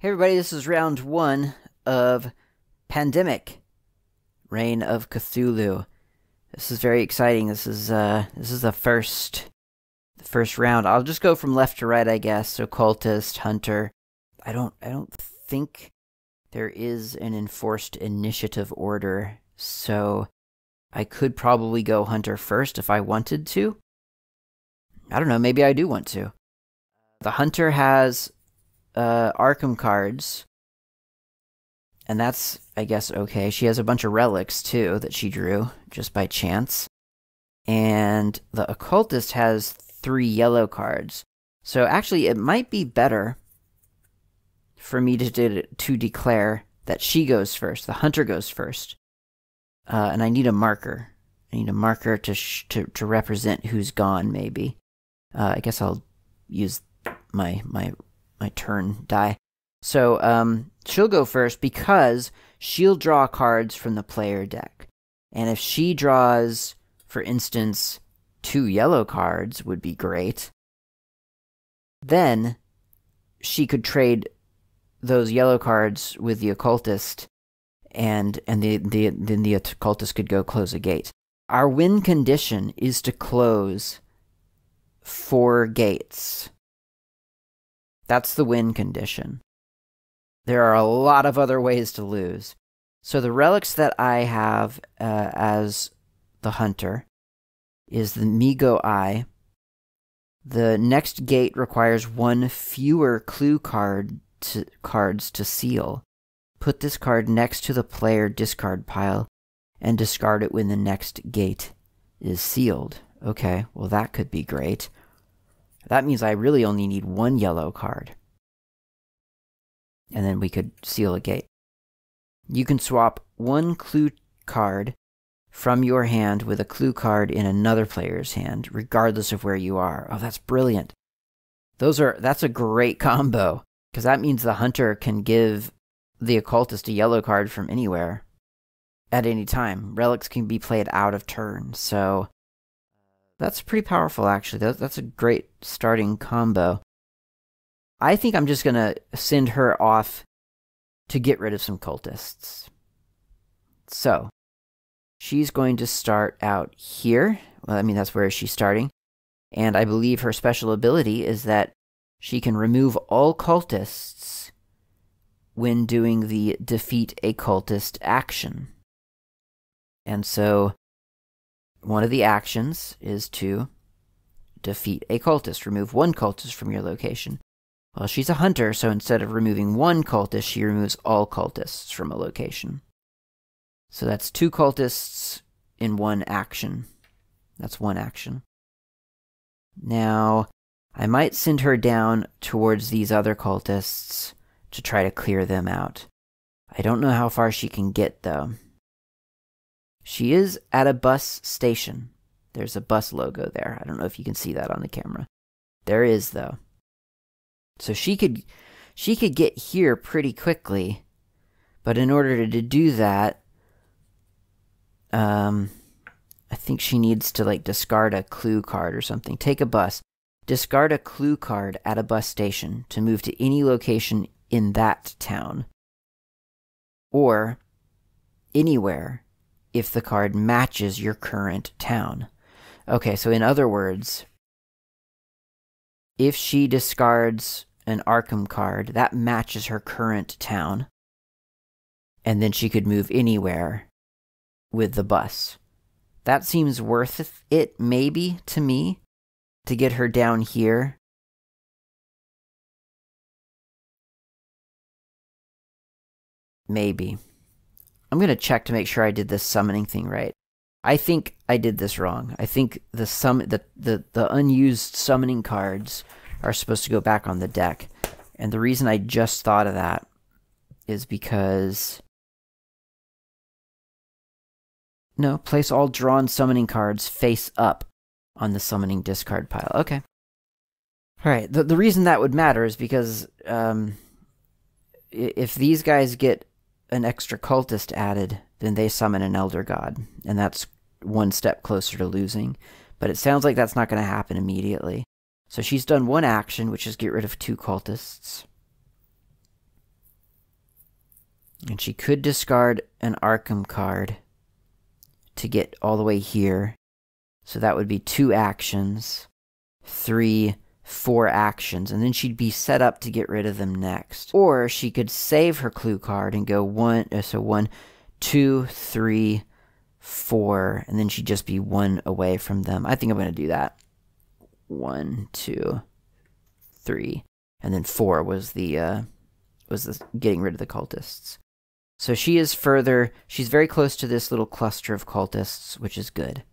Hey everybody, this is round one of Pandemic, Reign of Cthulhu. This is very exciting. This is uh this is the first the first round. I'll just go from left to right, I guess. Occultist, Hunter. I don't I don't think there is an enforced initiative order, so I could probably go Hunter first if I wanted to. I don't know, maybe I do want to. The Hunter has uh, Arkham cards. And that's, I guess, okay. She has a bunch of relics, too, that she drew just by chance. And the occultist has three yellow cards. So actually, it might be better for me to, to, to declare that she goes first. The hunter goes first. Uh, and I need a marker. I need a marker to, to, to represent who's gone, maybe. Uh, I guess I'll use my, my my turn die. So um, she'll go first because she'll draw cards from the player deck. And if she draws, for instance, two yellow cards would be great. Then she could trade those yellow cards with the occultist and and the, the then the occultist could go close a gate. Our win condition is to close four gates. That's the win condition. There are a lot of other ways to lose. So the relics that I have uh, as the hunter is the Mi-Go Eye. The next gate requires one fewer clue card to, cards to seal. Put this card next to the player discard pile and discard it when the next gate is sealed. Okay, well that could be great. That means I really only need one yellow card. And then we could seal a gate. You can swap one clue card from your hand with a clue card in another player's hand, regardless of where you are. Oh, that's brilliant. Those are that's a great combo because that means the hunter can give the occultist a yellow card from anywhere at any time. Relics can be played out of turn, so that's pretty powerful, actually. That's a great starting combo. I think I'm just going to send her off to get rid of some cultists. So, she's going to start out here. Well, I mean, that's where she's starting. And I believe her special ability is that she can remove all cultists when doing the defeat a cultist action. And so one of the actions is to defeat a cultist. Remove one cultist from your location. Well, she's a hunter, so instead of removing one cultist, she removes all cultists from a location. So that's two cultists in one action. That's one action. Now, I might send her down towards these other cultists to try to clear them out. I don't know how far she can get, though. She is at a bus station. There's a bus logo there. I don't know if you can see that on the camera. There is though. So she could she could get here pretty quickly. But in order to do that, um I think she needs to like discard a clue card or something. Take a bus. Discard a clue card at a bus station to move to any location in that town. Or anywhere if the card matches your current town. Okay, so in other words, if she discards an Arkham card, that matches her current town. And then she could move anywhere with the bus. That seems worth it, maybe, to me, to get her down here. Maybe. I'm going to check to make sure I did this summoning thing right. I think I did this wrong. I think the sum the, the, the unused summoning cards are supposed to go back on the deck. And the reason I just thought of that is because No, place all drawn summoning cards face up on the summoning discard pile. Okay. Alright, the, the reason that would matter is because um, if these guys get an extra cultist added, then they summon an elder god, and that's one step closer to losing. But it sounds like that's not going to happen immediately. So she's done one action, which is get rid of two cultists. And she could discard an Arkham card to get all the way here. So that would be two actions, three, four actions, and then she'd be set up to get rid of them next. Or she could save her clue card and go one, uh, so one, two, three, four, and then she'd just be one away from them. I think I'm going to do that. One, two, three, and then four was the uh, was the getting rid of the cultists. So she is further. She's very close to this little cluster of cultists, which is good.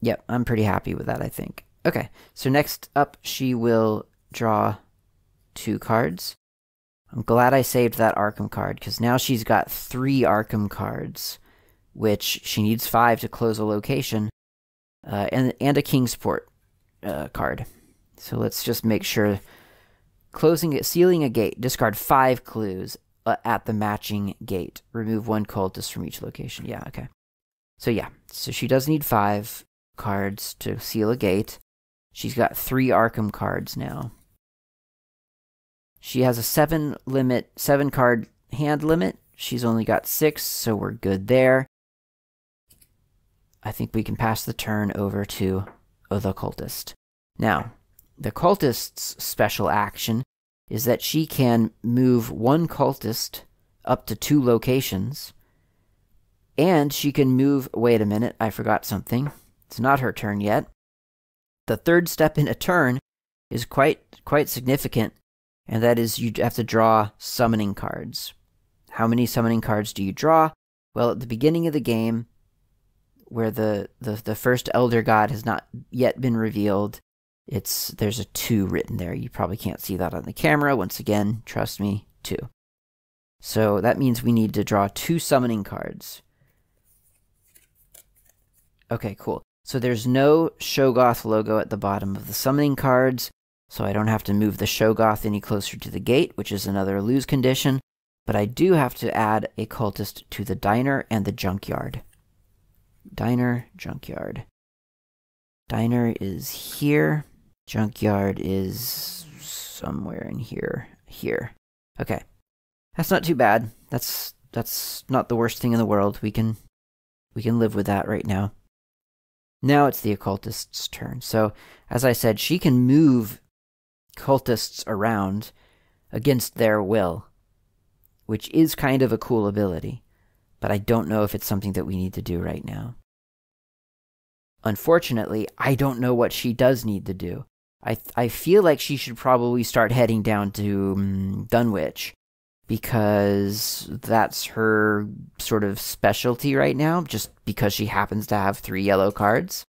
Yep, I'm pretty happy with that. I think. Okay, so next up, she will draw two cards. I'm glad I saved that Arkham card because now she's got three Arkham cards, which she needs five to close a location, uh, and and a Kingsport uh, card. So let's just make sure closing it, sealing a gate. Discard five clues uh, at the matching gate. Remove one cultist from each location. Yeah, okay. So yeah, so she does need five cards to seal a gate. She's got three Arkham cards now. She has a seven limit, seven card hand limit. She's only got six, so we're good there. I think we can pass the turn over to the cultist. Now, the cultist's special action is that she can move one cultist up to two locations, and she can move. Wait a minute, I forgot something. It's not her turn yet. The third step in a turn is quite quite significant, and that is you have to draw summoning cards. How many summoning cards do you draw? Well, at the beginning of the game, where the, the, the first Elder God has not yet been revealed, it's there's a two written there. You probably can't see that on the camera. Once again, trust me, two. So that means we need to draw two summoning cards. Okay, cool. So there's no Shoggoth logo at the bottom of the summoning cards, so I don't have to move the Shoggoth any closer to the gate, which is another lose condition, but I do have to add a cultist to the diner and the junkyard. Diner, junkyard. Diner is here. Junkyard is somewhere in here. Here. Okay. That's not too bad. That's that's not the worst thing in the world. We can we can live with that right now. Now it's the occultist's turn. So, as I said, she can move cultists around against their will, which is kind of a cool ability, but I don't know if it's something that we need to do right now. Unfortunately, I don't know what she does need to do. I I feel like she should probably start heading down to um, Dunwich because that's her sort of specialty right now, just because she happens to have three yellow cards.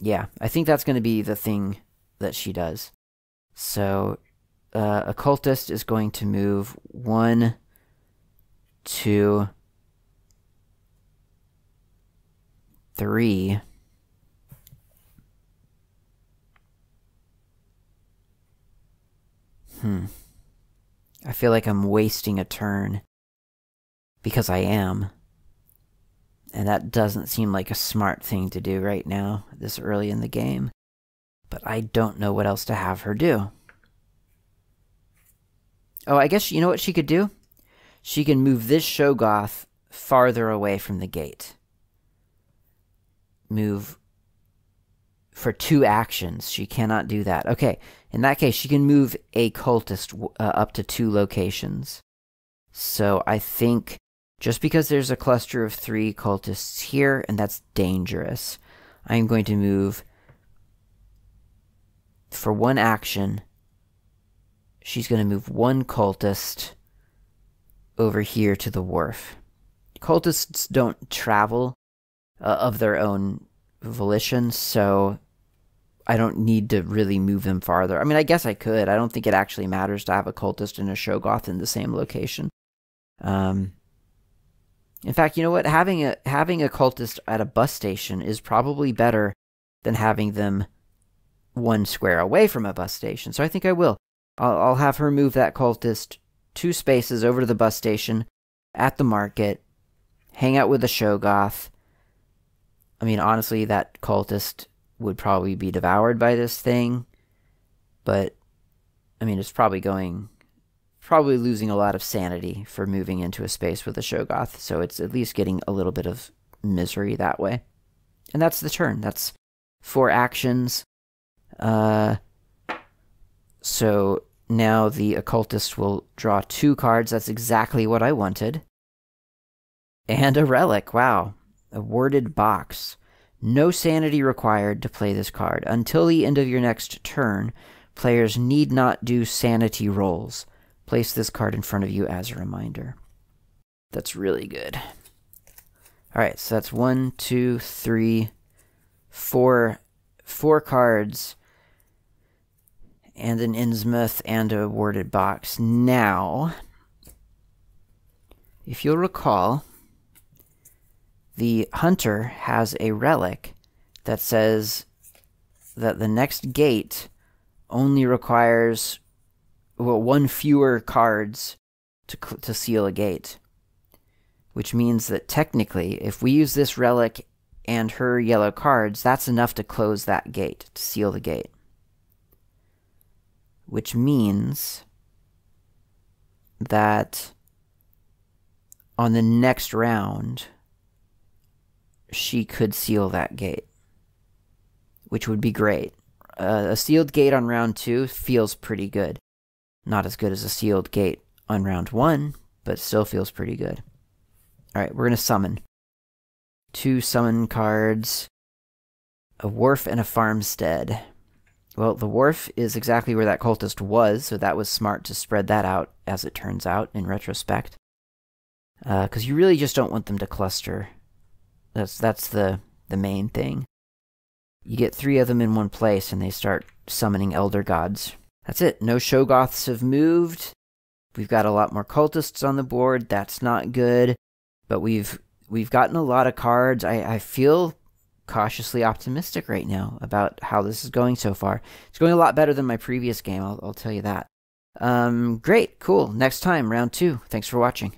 Yeah, I think that's going to be the thing that she does. So, uh, occultist is going to move one, two, three. Hmm. I feel like I'm wasting a turn. Because I am. And that doesn't seem like a smart thing to do right now, this early in the game. But I don't know what else to have her do. Oh, I guess you know what she could do? She can move this Shoggoth farther away from the gate. Move for two actions. She cannot do that. Okay, in that case, she can move a cultist uh, up to two locations. So I think just because there's a cluster of three cultists here, and that's dangerous, I'm going to move for one action. She's going to move one cultist over here to the wharf. Cultists don't travel uh, of their own volition, so I don't need to really move them farther. I mean, I guess I could. I don't think it actually matters to have a cultist and a Shoggoth in the same location. Um, in fact, you know what? Having a having a cultist at a bus station is probably better than having them one square away from a bus station. So I think I will. I'll, I'll have her move that cultist two spaces over to the bus station at the market, hang out with the Shoggoth. I mean, honestly, that cultist would probably be devoured by this thing. But, I mean, it's probably going probably losing a lot of sanity for moving into a space with a Shoggoth, so it's at least getting a little bit of misery that way. And that's the turn. That's four actions. Uh, so now the occultist will draw two cards. That's exactly what I wanted. And a relic. Wow. A warded box. No sanity required to play this card. Until the end of your next turn, players need not do sanity rolls. Place this card in front of you as a reminder. That's really good. All right, so that's one, two, three, four, four cards, and an Innsmouth and a warded box. Now, if you'll recall, the hunter has a relic that says that the next gate only requires well, one fewer cards to, to seal a gate. Which means that technically, if we use this relic and her yellow cards, that's enough to close that gate, to seal the gate. Which means that on the next round, she could seal that gate, which would be great. Uh, a sealed gate on round two feels pretty good. Not as good as a sealed gate on round one, but still feels pretty good. Alright, we're going to summon. Two summon cards. A wharf and a farmstead. Well, the wharf is exactly where that cultist was, so that was smart to spread that out, as it turns out, in retrospect. Because uh, you really just don't want them to cluster. That's that's the the main thing. You get three of them in one place, and they start summoning elder gods. That's it. No Shoggoths have moved. We've got a lot more cultists on the board. That's not good. But we've we've gotten a lot of cards. I, I feel cautiously optimistic right now about how this is going so far. It's going a lot better than my previous game, I'll, I'll tell you that. Um, great, cool. Next time, round two. Thanks for watching.